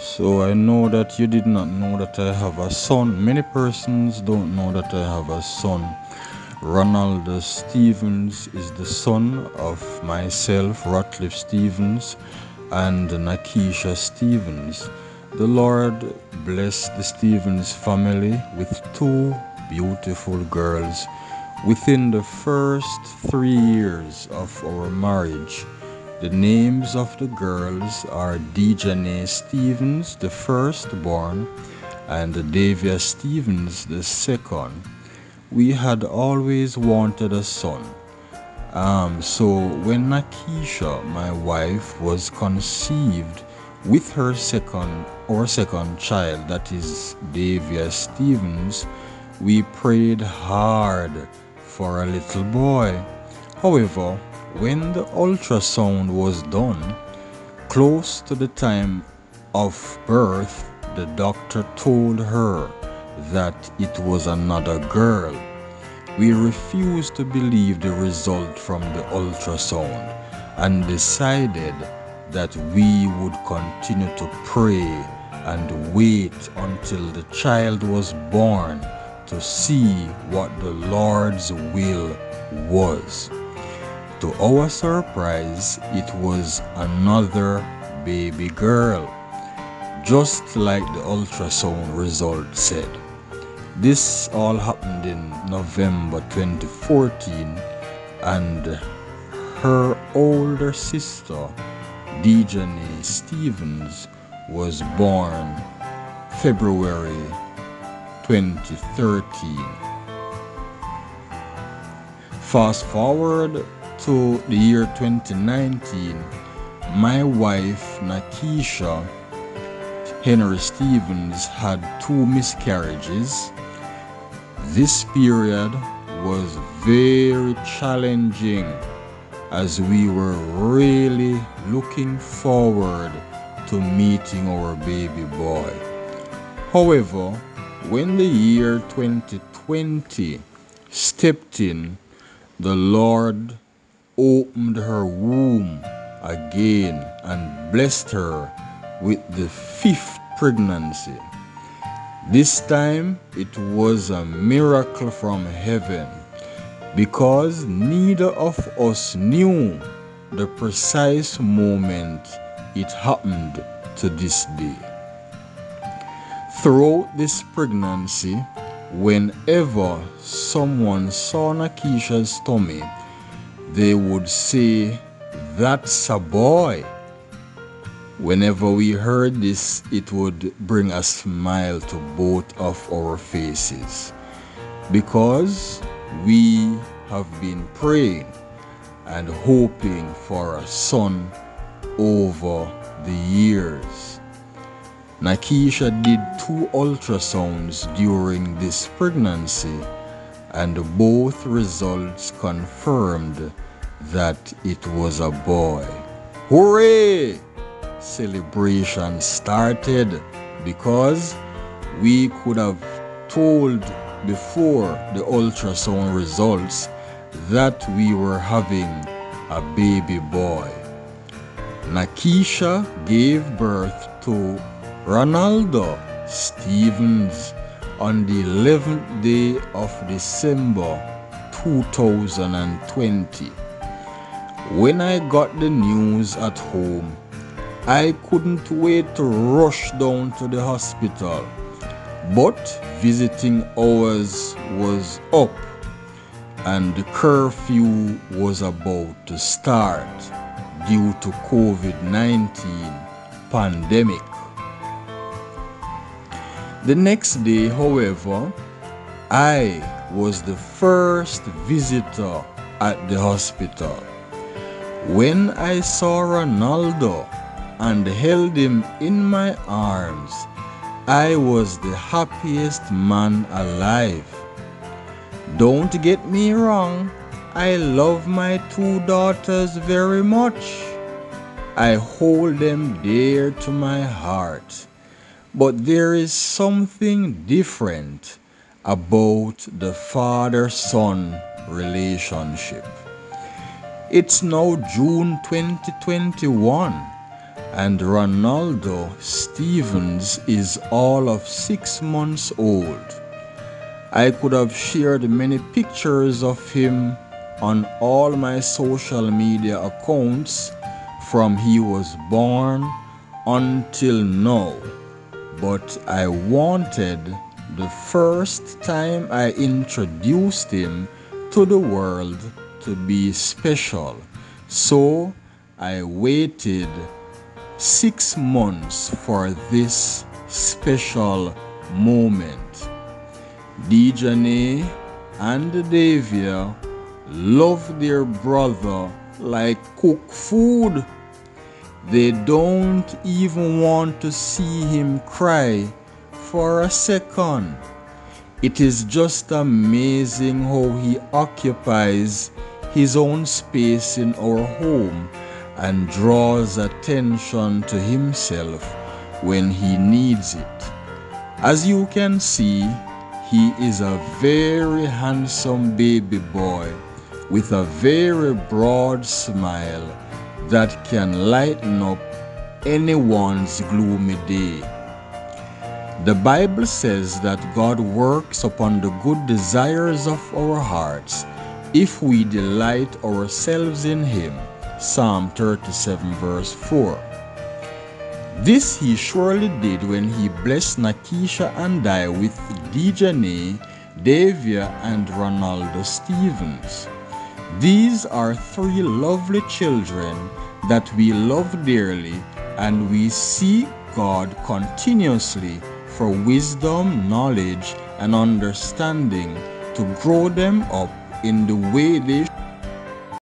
So I know that you did not know that I have a son. Many persons don't know that I have a son. Ronaldo Stephens is the son of myself, Rodcliffe Stephens, and Nakeisha Stephens. The Lord bless the Stephens family with two beautiful girls within the first three years of our marriage. The names of the girls are Dejanae Stephens, the firstborn, and Davia Stephens, the second. We had always wanted a son. Um, so when Nakeisha, my wife, was conceived with her second or second child, that is Davia Stephens, we prayed hard for a little boy. However, when the ultrasound was done, close to the time of birth, the doctor told her that it was another girl. We refused to believe the result from the ultrasound and decided that we would continue to pray and wait until the child was born to see what the Lord's will was. To our surprise, it was another baby girl, just like the ultrasound result said. This all happened in November 2014, and her older sister, Dejanae Stephens, was born February 2013. Fast forward to the year 2019, my wife Nakeisha Henry Stephens had two miscarriages. This period was very challenging as we were really looking forward to meeting our baby boy. However, when the year 2020 stepped in, the Lord opened her womb again and blessed her with the fifth pregnancy. This time it was a miracle from heaven because neither of us knew the precise moment it happened to this day. Throughout this pregnancy, whenever someone saw Nakeisha's tummy, they would say, That's a boy. Whenever we heard this, it would bring a smile to both of our faces because we have been praying and hoping for a son over the years. Nakeisha did two ultrasounds during this pregnancy and both results confirmed that it was a boy. Hooray! celebration started because we could have told before the ultrasound results that we were having a baby boy. Nakeisha gave birth to Ronaldo Stephens on the 11th day of December 2020. When I got the news at home, I couldn't wait to rush down to the hospital, but visiting hours was up and the curfew was about to start due to COVID-19 pandemic. The next day, however, I was the first visitor at the hospital. When I saw Ronaldo and held him in my arms, I was the happiest man alive. Don't get me wrong, I love my two daughters very much. I hold them dear to my heart. But there is something different about the father son relationship. It's now June 2021 and Ronaldo Stephens is all of six months old. I could have shared many pictures of him on all my social media accounts from he was born until now, but I wanted the first time I introduced him to the world to be special. So I waited six months for this special moment. Dejanae and Davia love their brother like cook food. They don't even want to see him cry for a second. It is just amazing how he occupies his own space in our home and draws attention to himself when he needs it. As you can see, he is a very handsome baby boy with a very broad smile that can lighten up anyone's gloomy day. The Bible says that God works upon the good desires of our hearts if we delight ourselves in Him. Psalm 37, verse 4. This he surely did when he blessed Nakeisha and I with Dejanae, Davia, and Ronaldo Stephens. These are three lovely children that we love dearly, and we seek God continuously for wisdom, knowledge, and understanding to grow them up in the way they